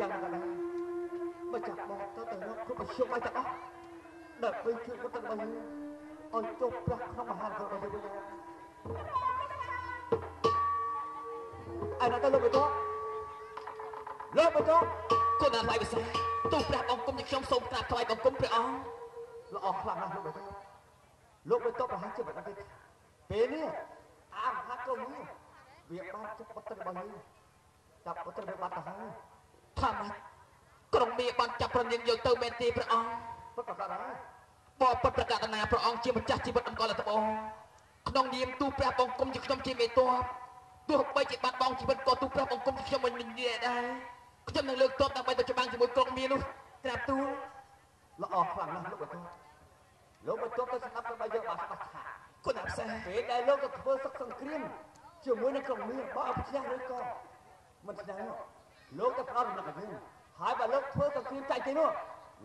ចាប់បងទៅទៅរកគ្រប់មធ្យមឲ្យទាំងអស់ដើម្បីជួយបុត្ររបស់យើងឲ្យចុះប្រាស់ក្នុងមហានគររបស់យើងវិញឯណាទៅលោកបេតលោកបញ្ចុះគុណអាថ្លៃពិសេសទូព្រះបង្គំជាខ្ញុំសូមក្រាបថ្លៃបង្គំព្រះអង្គល្អខ្លាំងណាស់លោកបញ្ចុះលោកបញ្ចុះប្រហែលជាមិនដឹងទេពេលនេះអាមហាក្រុមនេះវាបានចាប់បុត្ររបស់យើងចាប់បុត្រវាបាត់ទៅហើយ ថាម៉េចក្រុងមាបានចាប់ប្រនាងយកទៅមែនទេព្រះអង្គពុតប្រកាសហើយបបិទ្ធប្រកាសណាព្រះអង្គជាម្ចាស់ជីវិតអង្គលត្បូងក្នុងនាមទូព្រះបង្គំជាខ្ញុំជាមេតបទោះបីជាបាត់បង់ជីវិតក៏ទូព្រះបង្គំជាខ្ញុំមិននិយាយដែរខ្ញុំនឹងលើកទ័ពដើម្បីទៅច្បាំងជាមួយក្រុងមានោះក្រាបទូលល្អខ្លាំងណាស់លោកបញ្ចុះលោកបញ្ចុះទៅស្ដាប់របស់យើងបានច្បាស់ថាគុណអាផ្សេងពេលដែលលោកទៅធ្វើសឹកសង្គ្រាមជាមួយនឹងក្រុមមានបើអត់ឈ្នះឬក៏មិនឈ្នះនោះ លោកទៅផ្ដោតរំលឹកឲ្យយើងហើយបើលោកធ្វើសង្គ្រាមចាញ់ទេនោះ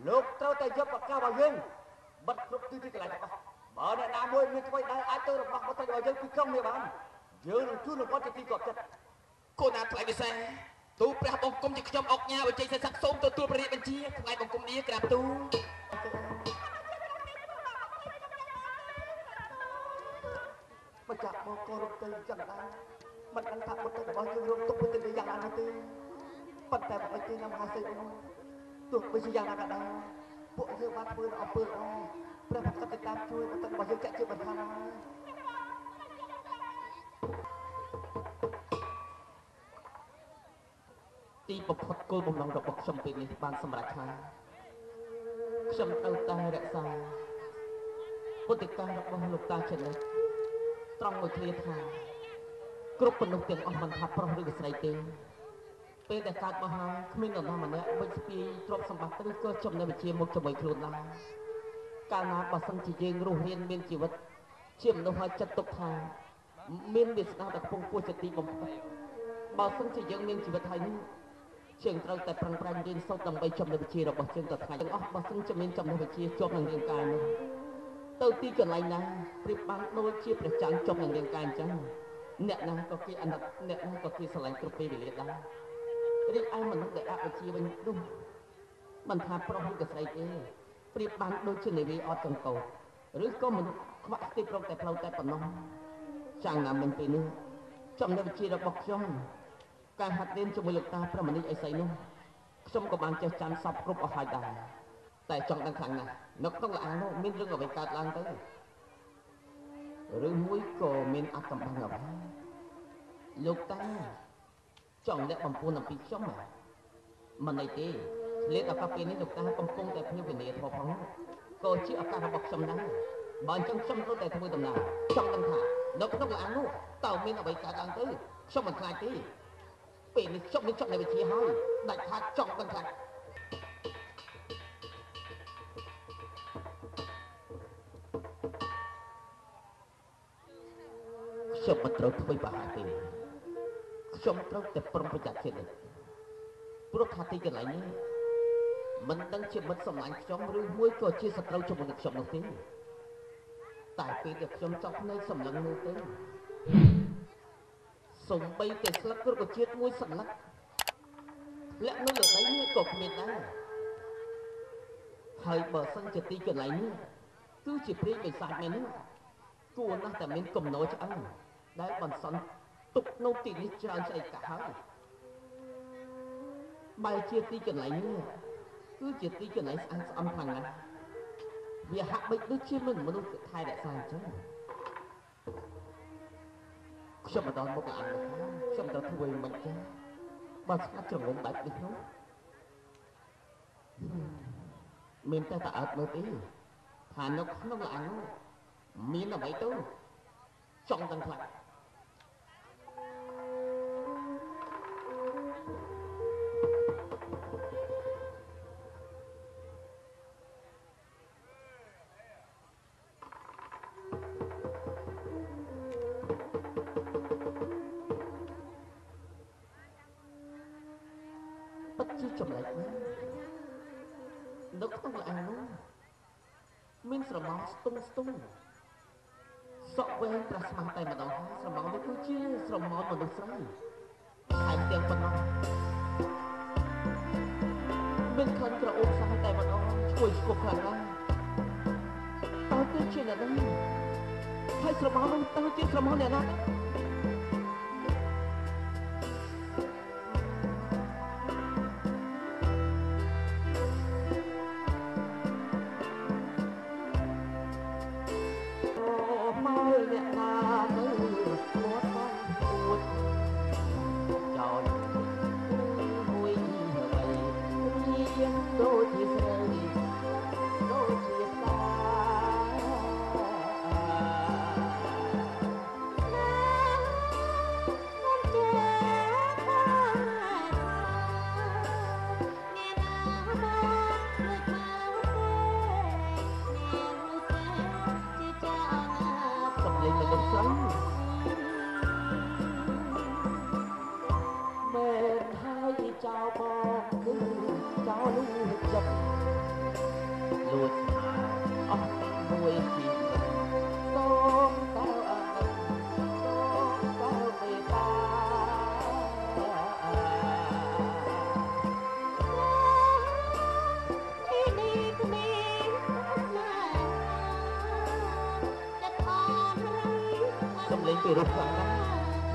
លោកត្រូវតែយកប្រកាសរបស់យើងបិទគ្រប់ទីទីកន្លែងទាំងអស់បើអ្នកណាមួយមានអ្វីដែលអាចទៅរបស់បុត្ររបស់យើងពីក្រុមនេះបានយើងនឹងជួយលោកគាត់ជាទីកប់ចិត្តគុណអាថ្លៃពិសេសទូព្រះបង្គំជាខ្ញុំអុកញ៉ាវិជ័យសិក្សាសូមទទួលព្រះរាជបញ្ជាថ្លៃបង្គំនេះក្រាបទូលមកចាក់មកគោរពទៅចឹងដែរមិនដឹងថាបុត្ររបស់យើងរងទុកពីទៅយ៉ាងណាទេ ប៉ុន្តែបើគេនាំហាសេអូនទោះបីជាយ៉ាងណាក៏ដោយពួកយើងបានធ្វើអំពើល្អព្រះភក្ត្រតាមជួយបុត្ររបស់យើងចាក់ជាបន្ថែមហើយទីបំផុតគោលបំណងរបស់ខ្ញុំពេលនេះបានសម្រេចហើយខ្ញុំត្រូវតែរក្សាពុទ្ធិការបស់លោកតាចិននេះត្រង់មួយឃ្លាថាគ្រប់មនុស្សទាំងអស់មិនថាប្រុសឬក៏ស្រីទេ ពេលដែលកើតមកហើយគ្មាននរណាម្នាក់វិចស្ពាយទ្រព្យសម្បត្តិឬក៏ចំណេះវិជ្ជាមកជាមួយខ្លួនឡើយកាលណាបើសិនជាយើងរស់រានមានជីវិតជាមនុស្សឲ្យចិត្តទុកថាមានវាសនាដែលកំពុងពោះចិត្តទីបំផុតបើសិនជាយើងមានជីវិតហើយនេះជើងត្រូវតែប្រឹងប្រែងរៀនសូត្រដើម្បីចំណេះវិជ្ជារបស់ជើងទៅថ្ងៃទាំងអស់បើសិនជាមានចំណេះវិជ្ជាជាប់នឹងរាងកាយនោះទៅទីកន្លែងណាប្រៀបបានដូចជាព្រះច័ន្ទជាប់នឹងរាងកាយអញ្ចឹងអ្នកណាក៏គេអាណិតអ្នកណាក៏គេស្រឡាញ់គ្រប់ពេលវេលាដែរ រីឯមនុស្សដែលអវិជ្ជាវិញនោះមិនថាប្រុសឬក៏ស្រីទេប្រៀបបានដូចជានាវីអត់ចង្កោតឬក៏មនុស្សខ្វាក់ទីប្រកតែផ្លូវតែប៉ុណ្ណោះចាំងណាមិញពេលនេះចំណេះវិជ្ជារបស់ខ្ញុំការហាត់រៀនជាមួយលោកតាប្រមនិកអីសីនោះខ្ញុំក៏បានចេះចាំសពគ្រប់អស់ហើយដែរតែចង់ដឹងខ្លាំងណាស់នៅក្នុងលអានោះមានរឿងអ្វីកើតឡើងទៅឬមួយក៏មានអកម្មបង្អ្វីលោកតា ចង់លាក់បំពួនអំពីខ្ញុំហ៎មិនអីទេលេតឱកាសពេលនេះលោកតាកំពុងតែភ្ញៀវវិន័យធម៌ផងក៏ជាឱកាសរបស់ខ្ញុំដែរបើអញ្ចឹងខ្ញុំត្រូវតែធ្វើដំណើរចង់ដឹងថានៅក្នុងលអានោះតើមានអ្វីកើតឡើងទៅខ្ញុំមិនខ្លាចទេពេលនេះខ្ញុំនឹងចប់នៅវិជាហើយដាច់ខាតចង់ដឹងថាខ្ញុំមិនត្រូវធ្វើបាហាទេ ខ្ញុំត្រូវតែប្រុងប្រយ័ត្នជានិច្ចព្រោះថាទីកន្លែងនេះមិនដឹងជាមិត្តសម្លាញ់ខ្ញុំឬមួយក៏ជាសត្រូវជាមួយនឹងខ្ញុំនោះទេតែពេលដែលខ្ញុំចង់ភ្នែកសម្លឹងនោះទៅសំបីតែស្លឹករុក្ខជាតិមួយសន្លឹកលាក់នៅលើដីនេះក៏គ្មានដែរហើយបើសិនជាទីកន្លែងនេះគឺជាព្រាយបិសាចមែនទេគួរណាស់តែមានគំនោឆ្អឹងដែលបន្សន់ ទុកនៅទីនេះច្រើនស្អីកាក់ហើយបើជាទីកន្លែងនេះគឺជាទីកន្លែងស្អាតស្អំខ្លាំងណាស់វាហាក់បីដូចជាមិនមនុស្សថែរក្សាអញ្ចឹងខ្ញុំមិនដល់មុខអានមកខ្ញុំត្រូវធ្វើមិនមិនចាបើស្ងាត់ច្រងំដាច់នេះនោះមានតែតើអត់មើលទេថានៅក្នុងអានោះមានអ្វីទៅចង់ដឹងខ្លាំង លស្ទង់ស្ទង់សក់វែងប្រះស្មាស់តែម្ដងហើយស្រមោលនេះគឺជាស្រមោលមនុស្សស្រីហើយទាំងប៉ុណ្ណោះមានក្លិនក្រអូបសាយតែម្ដងឈ្ងុយឈ្ងប់ខ្លាំងណាស់តើគឺជាអ្នកណាហើយស្រមោលនោះតើជាស្រមោលអ្នកណា ពីរោះខ្លាំងណាស់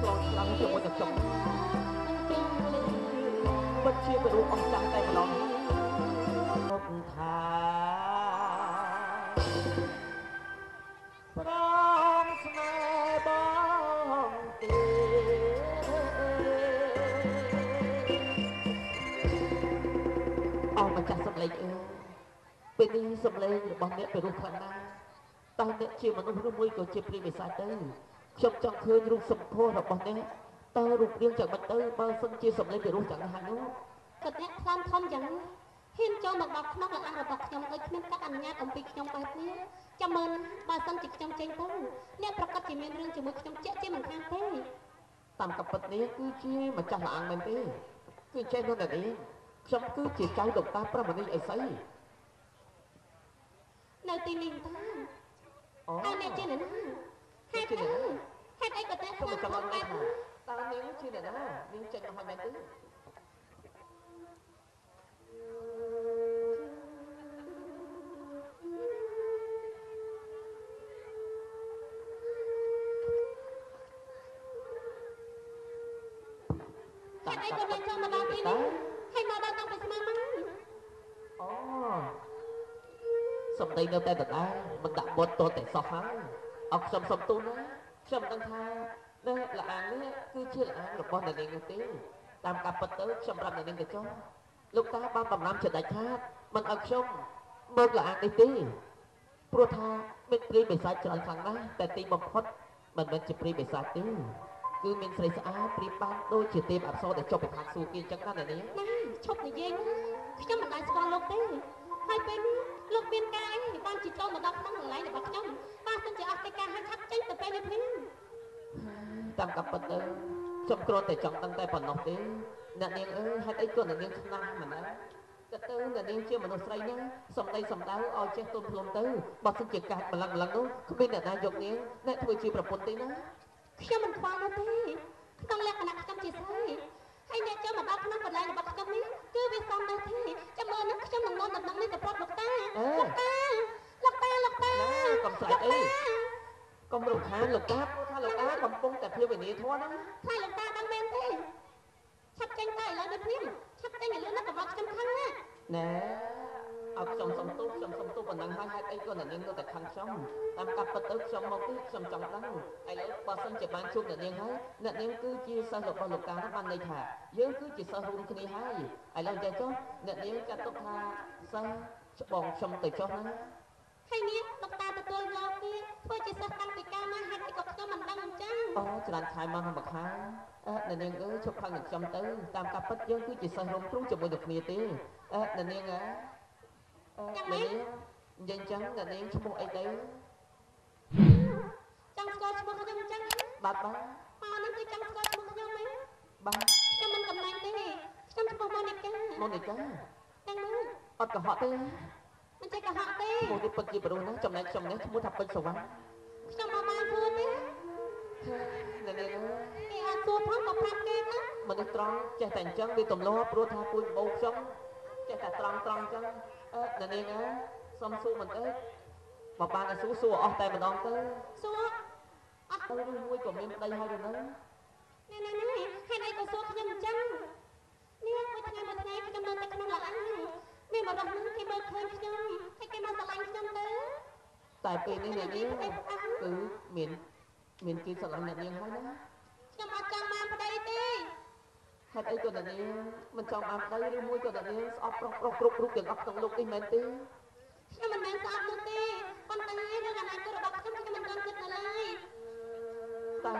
ចូលខ្លាំងជាមួយទៅចុកពិតជាពីរោះអស់ចាស់តែម្ដងគប់ថាប្រងស្នេហ៍បងទីអស់ម្ចាស់សម្លេងអើយពេលនេះសម្លេងរបស់អ្នកពីរោះខ្លាំងណាស់តើអ្នកជាមនុស្សឬមួយក៏ជាព្រាយបិសាចទៅ ខ្ញុំចង់ឃើញរូបសម្ផស្សរបស់អ្នកតើរូបរាងយ៉ាងម៉េចទៅបើសិនជាសំលេងពីរោះយ៉ាងណាហើយនោះក៏អ្នកខ្លាំងធំយ៉ាងនេះហ៊ានចូលមកដល់ក្នុងលំអរបស់ខ្ញុំដោយគ្មានកាត់អនុញ្ញាតអំពីខ្ញុំបែបនេះចាំមើលណាបើសិនជាខ្ញុំចេញទៅអ្នកប្រកាសជាមានរឿងជាមួយខ្ញុំជាក់ជាមិនខានទេតាមកំពិតនេះគឺជាម្ចាស់លាងមែនទេគឺចេះនោះតែនេះខ្ញុំគឺជាចៅដុកតាប្រមនីអីស្អីនៅទីនេះតាអូហើយអ្នកជាអ្នកណា ហេតុអីហេតុអីក៏អ្នកខ្ញុំខ្លាំងមិនចង់ធំបែដឹងបថានេះតើនាងជាអ្នកណានាងចេញមកហើយមែនទេហេតុអីក៏អ្នកចូលមកដល់ទីនេះហើយមកដល់តាំងពីស្មាម៉ាអូសំដីនៅតែដដែលមិនដាក់បត់តតែសោះហើយ អរខ្ញុំសុំទូណាខ្ញុំមិនដឹងថានេះលាងនេះគឺជាលាងរបស់អ្នកនាងនោះទេតាមការពិតទៅខ្ញុំប្រាប់អ្នកនាងទៅចុះលោកតាបានបំរាមចដាច់ខាតមិនឲ្យខ្ញុំមកលាងនេះទេព្រោះថាមានព្រាយបិសាចច្រើនខ្លាំងណាស់តែទីបំផុតមិនមែនជាព្រាយបិសាចទេគឺមានស្រីស្អាតព្រាយបានដូចជាទេពអប្សរដែលចុះពីខាងសួគ៌គេអញ្ចឹងណាអ្នកនាងណាឈប់និយាយណាខ្ញុំមិនដែលស្គាល់លោកទេហើយពេលនេះ លោកមានការអីបានជាចូលមកដល់ក្នុងកន្លែងរបស់ខ្ញុំបើសិនជាអស់កិច្ចការហើយឆាប់ចេញទៅពេលនេះភ្លាមតាមកាប់ពិតទៅខ្ញុំគ្រាន់តែចង់ដឹងតែប៉ុណ្ណោះទេអ្នកនាងអើយហេតុអីក៏អ្នកនាងខ្នះមិនដែរតែទៅអ្នកនាងជាមនុស្សស្រីណាសំដីសំដៅឲ្យចេះទុនភ្លុំទៅបើសិនជាកាចម្លឹងម្លឹងនោះគ្មានអ្នកណាយកនាងអ្នកធ្វើជាប្រពន្ធទេណាខ្ញុំមិនខ្វល់នោះទេក្នុងលក្ខណៈខ្ញុំជាស្រី ហើយអ្នកចូលមកដល់ក្នុងកន្លែងរបស់ខ្ញុំនេះគឺវាសមនៅទេចាំមើលណាខ្ញុំនឹងនាំដំណឹងនេះទៅប្រាប់លោកតាលោកតាលោកតាលោកតាណាកុំស្រែកអីកុំរំខានលោកតាព្រោះថាលោកតាកំពុងតែភៀវវិនីធម៌ណាហើយលោកតាដឹងមែនទេឆាប់ចេញទៅឥឡូវនេះភ្លាមឆាប់ចេញឥឡូវណាកុំឲ្យខ្ញុំខឹងណាណែ អត់ខ្ញុំសុំទោសខ្ញុំសុំទោសប៉ុណ្ណឹងហើយហេតុអីក៏អ្នកនាងនៅតែខឹងខ្ញុំតាមកាប់ពិតទៅខ្ញុំមកទីខ្ញុំចង់ដឹងឥឡូវបើសិនជាបានជួបអ្នកនាងហើយអ្នកនាងគឺជាសិស្សរបស់លោកតានោះបានន័យថាយើងគឺជាសិស្សរួមគ្នាហើយឥឡូវចេះចុះអ្នកនាងចាត់ទុកថាសិស្សច្បងខ្ញុំទៅចុះណាហើយនេះលោកតាទទួលយកនេះធ្វើជាសិស្សតាំងពីកាលមកហេតុអីក៏ខ្ញុំមិនដឹងអញ្ចឹងអូច្រើនខែមកមកខាងអឺអ្នកនាងអើយជប់ខឹងនឹងខ្ញុំទៅតាមកាប់ពិតយើងគឺជាសិស្សរួមគ្រូជាមួយនឹងគ្នាទេអឺអ្នកនាងអើ អឺអ្នកនាងនិយាយអញ្ចឹងអ្នកនាងឈ្មោះអីទៅចង់ស្គាល់ឈ្មោះខ្ញុំអញ្ចឹងបាទបាទមកនឹងគឺចង់ស្គាល់ឈ្មោះខ្ញុំហ៎បាទខ្ញុំមិនកំណាញ់ទេខ្ញុំឈ្មោះម៉ូនីកាម៉ូនីកាទាំងនោះអត់កុហកទេមិនចេះកុហកទេឈ្មោះនេះពិតជាប្រុសណាស់ចំណែកខ្ញុំនេះឈ្មោះថាពេជ្រសវណ្ណខ្ញុំមកបានសួរទេអ្នកនាងអើយគេអត់សួរផងក៏ប្រាប់គេណាមនុស្សត្រង់ចេះតែអញ្ចឹងវាទម្លាប់ព្រោះថាពូជបោកខ្ញុំចេះតែត្រង់ត្រង់អញ្ចឹង អឺអ្នកនាងអើយសុំសួរបន្តិចបើបានតែសួរសួរអស់តែម្ដងទៅសួរអត់ទៅឬមួយក៏មានប្តីហើយឬនៅនេះនេះនេះហេតុអីក៏សួរខ្ញុំអញ្ចឹងនេះមួយថ្ងៃមួយថ្ងៃខ្ញុំនៅតែក្នុងឡានមានបរិបទនឹងគេមើលឃើញខ្ញុំហើយគេមកស្រឡាញ់ខ្ញុំទៅតែពេលនេះអ្នកនាងគឺមានមានគេស្រឡាញ់អ្នកនាងហើយណា ខ្ញុំអត់ចង់បានប្តីទេ ហេតុអីក៏អ្នកនាងមិនចង់បានប្តីឬមួយក៏អ្នកនាងស្អប់ប្រុសប្រុសគ្រប់រូបទាំងអស់ក្នុងលោកនេះមែនទេខ្ញុំមិនមែនស្អប់នោះទេប៉ុន្តែរឿងអនាគតរបស់ខ្ញុំខ្ញុំមិនទាន់គិតនៅឡើយតែ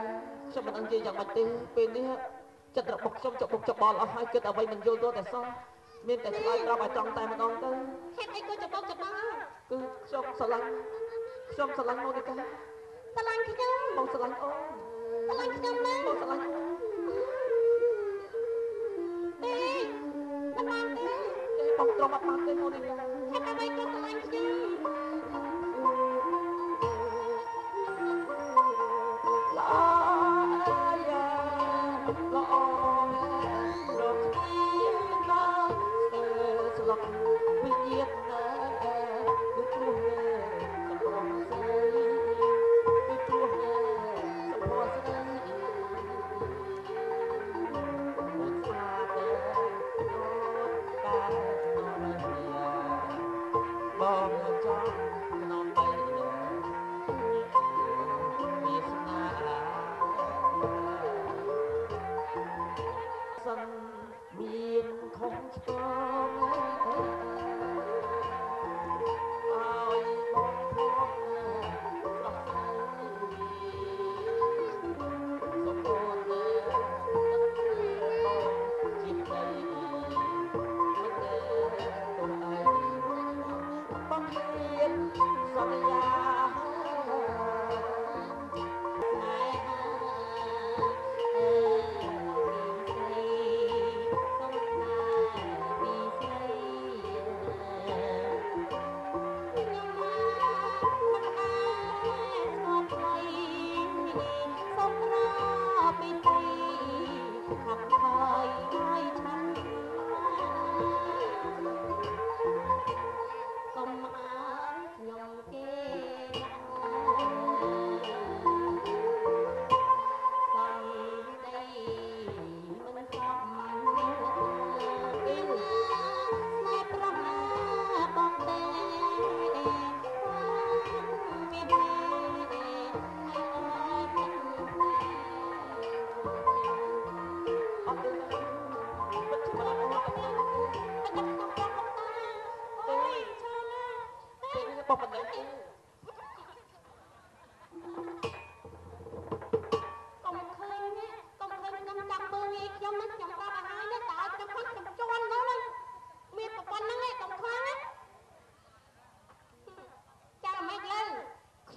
ខ្ញុំមិនដឹងនិយាយយ៉ាងម៉េចទេពេលនេះចិត្តរបស់ខ្ញុំចុកបុកច្បល់អស់ហើយគិតអ្វីមិនយល់ទាល់តែសោះមានតែឆ្លើយប្រាប់ឲ្យត្រង់តែម្ដងទៅហេតុអីក៏ច្បោកច្បល់គឺខ្ញុំស្រឡាញ់ខ្ញុំស្រឡាញ់ម៉ូនីកាហស្រឡាញ់ខ្ញុំបងស្រឡាញ់អូនស្រឡាញ់ខ្ញុំណាបងស្រឡាញ់ បានទេទេបងទ្រាំអត់បានទេម៉ូនីកាហេតុអ្វីក៏ស្រឡាញ់ខ្ញុំល្អយ៉ាល្អរកគ្នាដល់អើស្លុកវិញ្ញាណ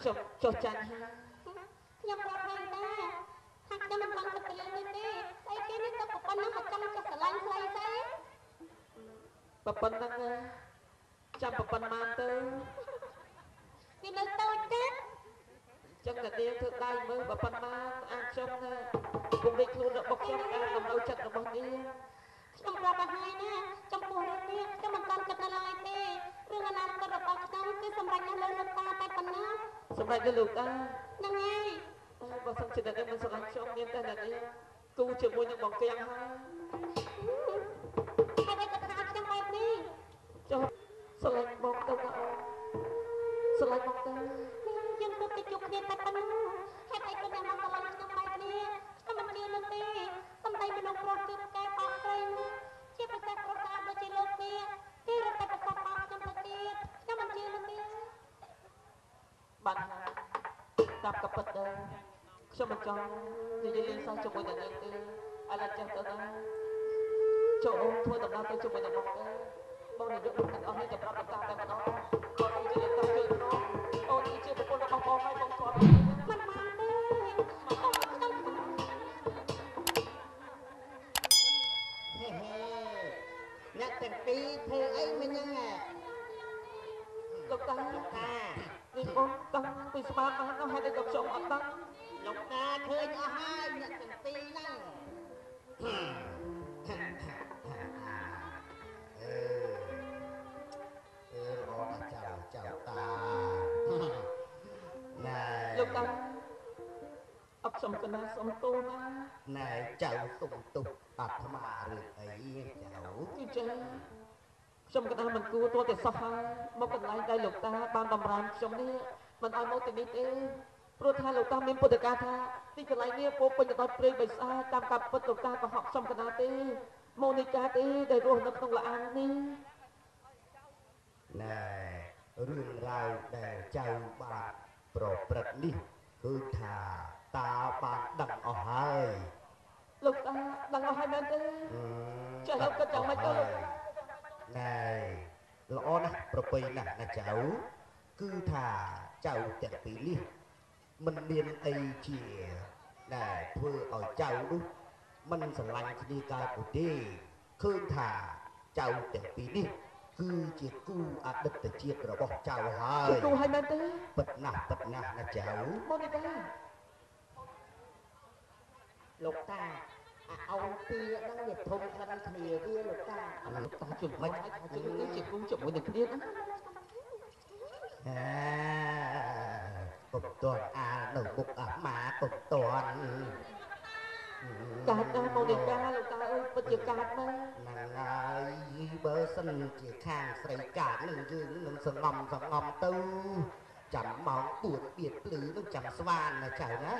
ខ្ញុំចុះចាញ់ហើយខ្ញុំប្រាប់ហើយតាថាខ្ញុំមិនបានគិតទៅលើនេះទេស្អីគេនេះទៅប្រព័ន្ធហ្នឹងមកចាំចិត្តស្រឡាញ់ស្អីស្អីបើប៉ុណ្្នឹងណាចាំបើប៉ុណ្ណាទៅវានៅតូចទេចឹងតែនាងធ្វើដៃមើលបើប៉ុណ្ណាអាចខ្ញុំណាពុំដេកខ្លួនរបស់ខ្ញុំតាមកម្ដៅចិត្តរបស់នាងខ្ញុំប្រាប់ឲ្យហើយណាចំពោះរឿងនេះខ្ញុំមិនបានគិតនៅឡើយទេរឿងអនាគតរបស់ខ្ញុំគឺសម្រាប់នៅលើលោកតាតែប៉ុណ្ណា សម្រាប់ទៅលោកតាហ្នឹងហើយតែបើសិនជាតែនាងមិនស្រឡាញ់ខ្ញុំមានតែតែនាងគូជាមួយនឹងបងគាំងហើយហើយតែថាខ្ញុំបែបនេះចុះស្រឡាញ់បងទៅណាអូនស្រឡាញ់បងទៅយើងទៅទៅជួបគ្នាតែប៉ុណ្ណឹងហេតុអីក៏អ្នកមកស្រឡាញ់ខ្ញុំបែបនេះខ្ញុំមិនជឿនោះទេសំដីមនុស្សប្រុសគឺកែបោកស្រីនោះជាពិសេសប្រុសតាមដូចជាលោកនេះគេរត់តែប្រកបបោកខ្ញុំទៅទៀតខ្ញុំមិនជឿនោះទេ បានហើយតាប់កពិតដែរខ្ញុំមិនចង់និយាយលេងសើចជាមួយនឹងនាងទេឥឡូវចេះទៅណាចូលអូនធ្វើដំណើរទៅជាមួយនឹងបងទៅបងនឹងយកលោកទាំងអស់នេះទៅប្រាប់លោកតាតែម្ដងបងគឺជាលោកតាជួយម្ដងអូនគឺជាប្រពន្ធរបស់បងហើយបងស្គាល់ទេមិនបានទេខ្ញុំខ្ញុំហេហេអ្នកទាំងពីរធ្វើអីមិញហ្នឹងហ៎លោកតាលោកតានេះបងតាំង ពីស្មានបាននោះហើយតែខ្ញុំអត់ដឹងលោកតាឃើញអស់ហើយអ្នកទាំងពីរហ្នឹងអឺអឺល្អណាស់ចៅចៅតាណែលោកតាអត់ខ្ញុំកណាសុំទោសណាណែចៅសុំទុកអាត្មារឿងអីចៅគឺចេះខ្ញុំកណាមិនគួរទោះតែសោះហើយមកកន្លែងដែលលោកតាបានបំរាមខ្ញុំនេះ មិនឲ្យមកទីនេះទេព្រោះថាលោកតាមានពុទ្ធកាថាទីកន្លែងនេះពោពេញទៅដោយព្រៃបិសាចតាមការពិតលោកតាក៏ហក់ខ្ញុំកណាទេម៉ូនីកាទេដែលរស់នៅក្នុងលាននេះណែរឿងរ៉ាវដែលចៅបាទប្រព្រឹត្តនេះគឺថាតាបានដឹងអស់ហើយលោកតាដឹងអស់ហើយមែនទេអឺចេះហើយគិតយ៉ាងម៉េចទៅលោកតាណែល្អណាស់ប្រពៃណាស់ណាចៅគឺថា ចៅទាំងពីរនេះមិនមានអីជាដែលធ្វើឲ្យចៅនោះមិនស្រឡាញ់គ្នាកើតពុទេឃើញថាចៅទាំងពីរនេះគឺជាគូអតីតជាតិរបស់ចៅហើជាយគូឲ្យមែនទេពិតណាស់ពិតណាស់ណាចៅម៉ូនីកាលោកតាអាអោនពីរហ្នឹងវាធំក្លិនគ្នាវាលោកតាអាលោកតាជំមិនឲ្យថាជាគឺជាគូជាមួយនឹងគ្នាណាអា កុំតន់អានៅមុខអាម៉ាកុំតន់កាត់ណាម៉ូនីកាលោកតាអើយពិតជាកាត់មែនហ្នឹងហើយបើសិនជាខាងស្រីកាតនឹងយើងនឹងសងំសងំទៅចាំម៉ោង4បៀតភ្លឺនឹងចាំស្វានណាចៅណា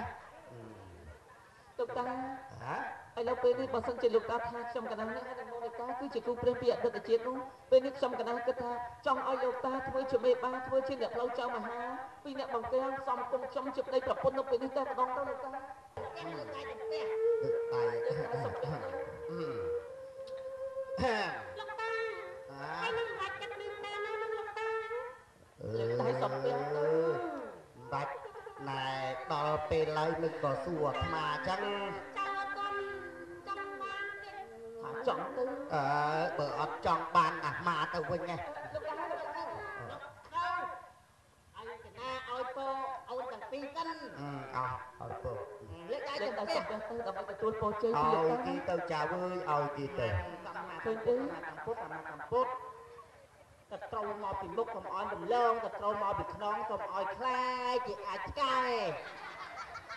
លោកតាហ៎ឥឡូវពេលនេះបើសិនជាលោកតាថាខ្ញុំកណ្ដាលនេះហើយនឹងម៉ូនីកាគឺជាគូព្រះពីអតីតជាតិនោះពេលនេះខ្ញុំកណ្ដាលគិតថាចង់ឲ្យលោកតាធ្វើជាមេបាធ្វើជាអ្នកផ្លូវចៅមហា ពីអ្នកបង្គាំងសំគុំខ្ញុំជាប្តីប្រពន្ធនៅពេលនេះតែម្ដងទៅលោកតាចាំលោកតាទៅផ្ទះទឹកដៃហែមលោកតាអាហើយនឹងបាច់ចិត្តនឹងតាណានឹងលោកតាលើកដៃសំពះទៅបាច់ណែដល់ពេលឡើយមិនក៏សួរអាត្មាអញ្ចឹងចៅអត់ទាន់ចង់បានទេថាចង់ទៅអើបើអត់ចង់បានអាត្មាទៅវិញណាលោកតាលោកតា ទៅអញកណាឲ្យពរអូនទាំងពីរ កិនអឺអោះឲ្យពើលើកដៃលើទៅកដៃផ្ទះសំពះទៅដើម្បីទទួលពរជ័យអពីលោកោយតាទីទៅចៅអើយឲ្យទីទៅសម្មាសម្ពុទ្ធសម្មាសម្ពុទ្ធសម្មាសម្ពុទ្ធតែត្រូវមកពីមុខកុំអោយរំលងតែត្រូវមកពីខ្នងកុំអោយខ្លាយជាអាចឆ្កែ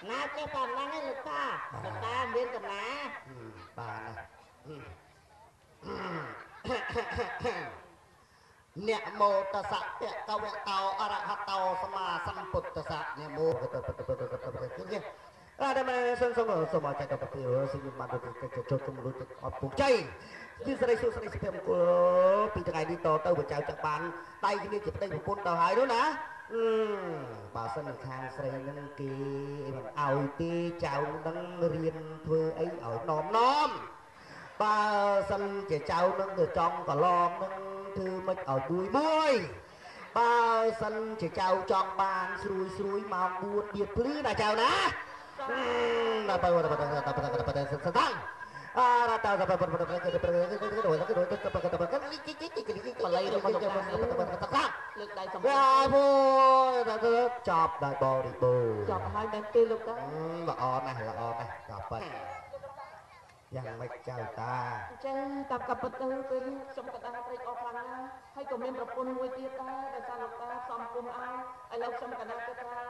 ណាចេះតែឡាំងឯងលោកតាលោកតាមានកំណាហឹមបានណាហឹម អ្នកមោតសៈពៈកវៈតោអរហតោសម្មាសម្ពុទ្ធសៈអ្នកមោទៅទៅទៅទៅទៅទៅទៅអរមែនសនសមសមចតពតិសិមបានទៅចុចកម្ពុជាអត់ពុកជ័យគឺស្រីសុស្រីសុភមង្គលពីថ្ងៃនេះតទៅបចៅចាក់បានដៃគ្នាជាប្តីប្រពន្ធទៅហើយនោះណាអឺបើសិនខាងស្រីនឹងគេមិនឲ្យទេចៅនឹងរៀនធ្វើអីឲ្យនំនំបើសិនជាចៅនឹងទៅចង់កន្លងនឹង ធ្វើមិនឲ្យមួយមួយបើសិនជាចៅចង់បានស្រួយស្រួយមកបួតទៀតភ្លឺណាចៅណាដល់ទៅដល់ទៅដល់ទៅដល់ទៅដល់ទៅស្តាំងអរតើទៅទៅទៅទៅទៅទៅទៅទៅទៅទៅទៅទៅទៅទៅបល័យរបស់លោកតានេះលើកដៃសំពះយ៉ាពូចប់ដោយបរិបូរណ៍ចប់ហើយមែនទេលោកតាល្អណាស់ល្អណាស់ក៏ប៉ិត យ៉ាងមិនចៅតាចាតាមកាពិតទៅពេលនេះខ្ញុំកណ្ដាលត្រេកអរខ្លាំងណាស់ហើយក៏មានប្រពន្ធមួយទៀតដែរដែលសារលោកតាសំគុំឲ្យឥឡូវខ្ញុំកណ្ដាលគិតថា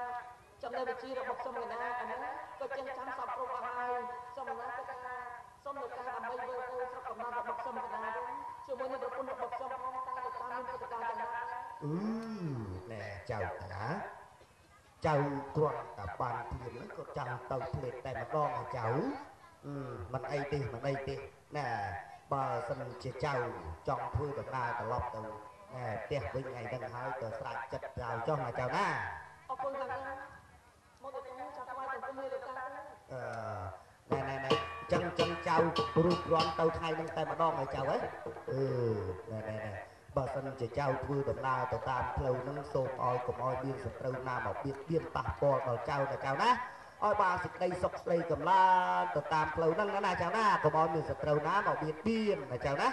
ចំណេះវិជ្ជារបស់ខ្ញុំកណ្ដាលអានេះក៏ចេះចាំសពគ្រប់អស់ហើយខ្ញុំកណ្ដាលគិតថាសូមលោកតាដើម្បីវិលទៅស្រុកកំណើតរបស់ខ្ញុំកណ្ដាលវិញជាមួយនឹងប្រពន្ធរបស់ខ្ញុំផងតាលោកតាមានពុទ្ធកាយ៉ាងណាអឺណែចៅតាចៅគ្រាន់តែបានភ្លាមហ្នឹងក៏ចង់ទៅភ្លេតតែម្ដងចៅអឺ មិនអីទេមិនអីទេណែបើសិនជាចៅចង់ធ្វើដំណើរត្រឡប់ទៅណែផ្ទះវិញថ្ងៃហ្នឹងហើយទៅស្រេចចិត្តចៅចុះណាចៅណាអរគុណខ្លាំងណាស់មកទៅចាំថ្វាយទៅគុំលោកតាអឺណែណែណែចឹងចឹងចៅរួចរាន់ទៅថ្ងៃហ្នឹងតែម្ដងហើយចៅហ៎អឺណែណែណែបើសិនជាចៅធ្វើដំណើរទៅតាមផ្លូវហ្នឹងសូមឲ្យកុំឲ្យមានសត្រូវណាមកបៀតបៀនប៉ះពាល់ដល់ចៅណាចៅណា ឲ្យបានសេចក្តីសុខស្ដីកម្លាំងទៅតាមផ្លូវហ្នឹងណាចៅណាកុំឲ្យមានសត្រូវណាមកបៀតបៀនណាចៅណា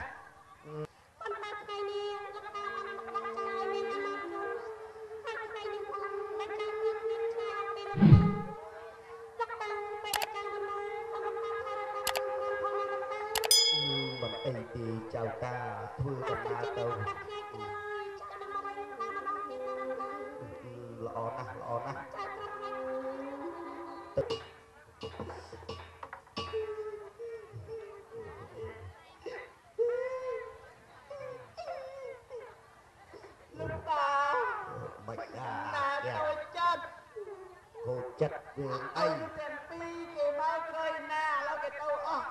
ចិត្តរឿងអអីីទាំងពីរគេមកឃើញណាឥឡូវគេទៅអស់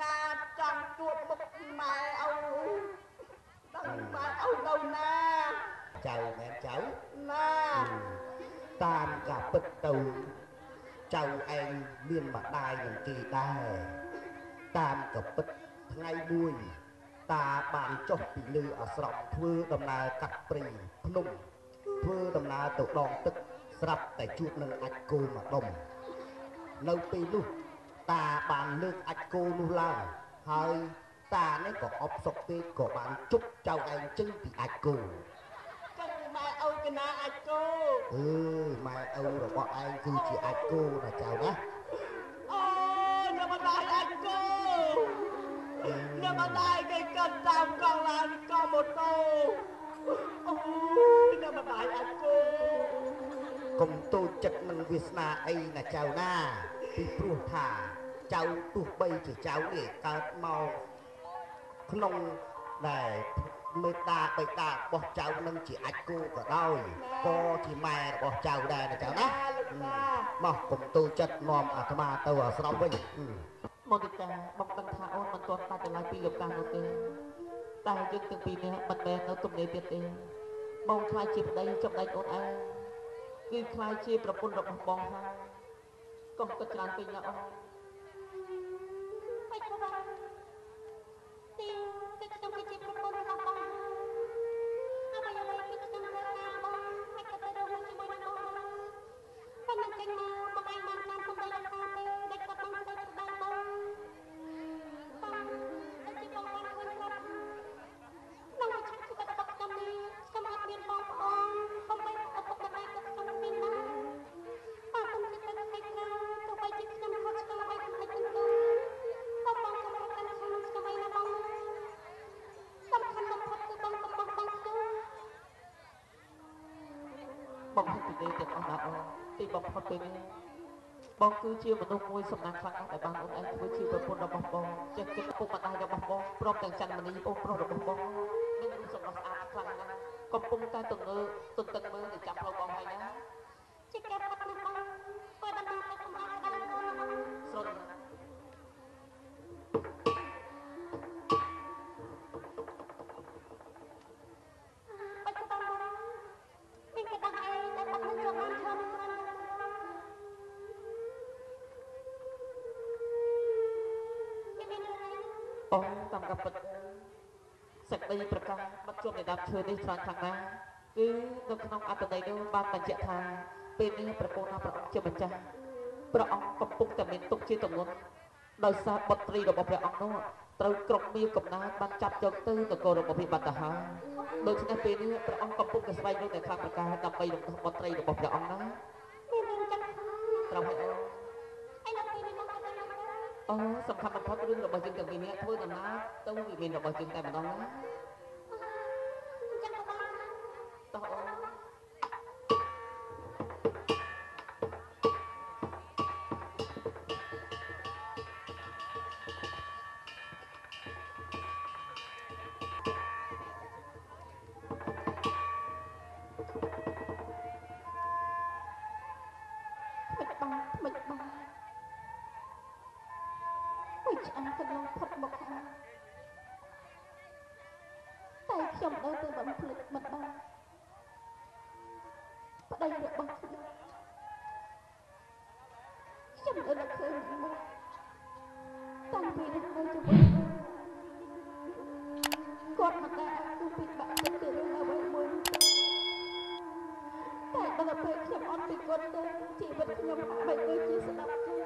ណាចង់ជួបមុខម៉ែឪដល់ម៉ែឪនៅណាចៅមែនចៅណាតាមការពិតទៅចៅឯងមានម្ដាយនឹងគេដែរតាមក៏ពិតថ្ងៃមួយតាបានចុះពីលើអាស្រមធ្វើដំណើរកាត់ព្រៃភ្នំធ្វើដំណើរទៅដងទឹក ស្រាប់តែជួបនឹងអាចគោមកដុំនៅពេលនោះតាបានលើកអាចគោនោះឡើងហើយតានេះក៏អប់សុកពេកក៏បានជប់ចៅឯងចេញពីអាចគោចឹងម៉ែអូនកណាអាចគោអឺម៉ែឪរបស់ឯងគឺជាអាចគោណាចៅណាអូអ្នកម្ដាយអាចគោអ្នកម្ដាយគេកាត់តាមកង់ឡានកង់ម៉ូតូអូយអ្នកម្ដាយអាចគោ កុំតូចចិត្តនឹងវាសនាអីណាចៅណាពីព្រោះថាចៅទោះបីជាចៅនេះកើតមកក្នុងដែលមេត្តាបិតារបស់ចៅនឹងជាអាចគោក៏ដោយក៏ជាម៉ែរបស់ចៅដែរណាចៅណាលោកតាមកកុំតូចចិត្តនាំអាត្មាទៅអាស្រមវិញអឺមកទីតាបងដឹងថាអូនមិនទាន់ដាច់តម្លៃពីលោកតានោះទេតែយើងទាំងពីរនាក់មិនមែននៅទំនេរទៀតទេបងខ្លាចជាប្តីចំណែកអូនឯង គឺខ្លាចជាប្រពន្ធរបស់បងហើយកុំគិតច្រើនពេកណាអូន បំផុតពេលនេះបងគឺជាមនុស្សមួយសំណាងខ្លាំងណាស់ដែលបានអូនឯងធ្វើជាប្រពន្ធរបស់បងចេះគិតឪពុកម្ដាយរបស់បងព្រមទាំងច័ន្ទមនីអូនប្រុសរបស់បងមានរូបសម្រស់ស្អាតខ្លាំងណាស់កំពុងតែទៅងើទន្ទឹងមើលទៅចាប់ផ្លូវបងហើយណា តាមកាពិតសេចក្តីប្រកាសបាត់ជាប់នៃដើមឈើនេះច្រើនខ្លាំងណាស់គឺនៅក្នុងអត្តន័យនោះបានបញ្ជាក់ថាពេលនេះប្រពន្ធណាព្រះអង្គជាម្ចាស់ព្រះអង្គកំពុងតែមានទុកជាទម្ងន់ដោយសារបុត្រីរបស់ព្រះអង្គនោះត្រូវក្រុមមារកំណាចបានចាប់យកទៅនគររបស់ភិបាត់ទៅហើយដូច្នេះពេលនេះព្រះអង្គកំពុងតែស្វែងរកនៅខាងប្រការដើម្បីរំដោះបុត្រីរបស់ព្រះអង្គណាមានរឿងចឹងផងត្រូវហើយ អូសំខាន់បំផុតរឿងរបស់យើងទាំងពីរនាក់ធ្វើដំណើរទៅវិមានរបស់យើងតែម្ដងណា ភ្លេចមិនបានប្តីរបស់ខ្ញុំខ្ញុំនៅតែឃើញមកតាំងពីនៅជាមួយគាត់មិនដែលអាចគូពីបាក់ចិត្តទៅរឿងអ្វីមួយនោះទេតែដល់ពេលខ្ញុំអត់ពីគាត់ទៅជីវិតខ្ញុំហាក់បីដូចជាស្ដាប់ទៅ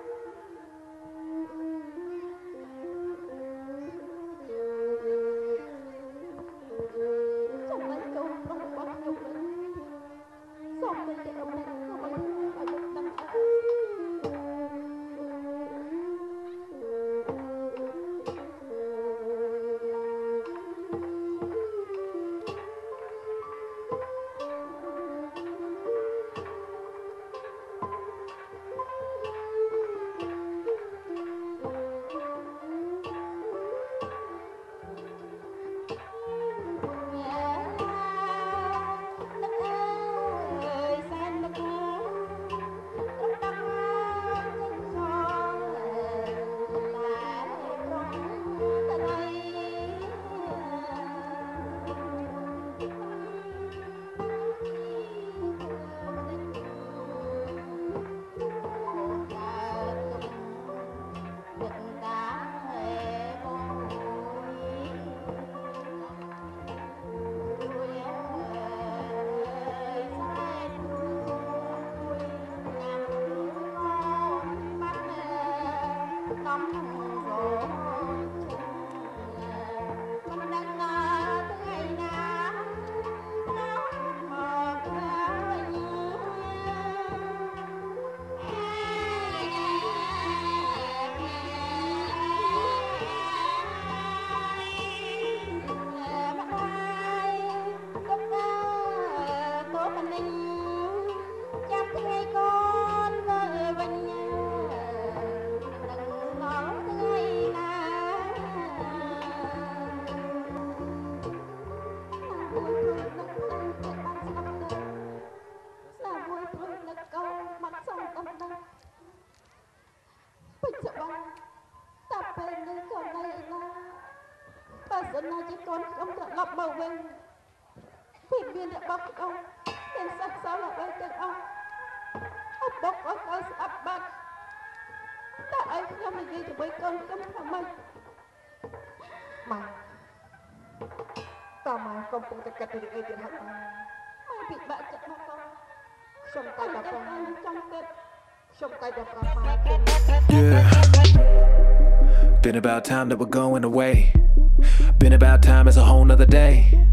ឲ្យខ្ញុំនិយាយជាមួយកូនខ្ញុំថាម៉េចម៉ែតើម៉ែកំពុងតែកាត់ពីរឿងអីទៀតហើយម៉ែម៉ែពិបាកចិត្តមកកូនខ្ញុំតែតែតែតែប្រាប់តែចង់គិតខ្ញុំតែតែប្រាប់ម៉ែ Yeah. Been about time that we're going away. Been about time, it's a whole nother day.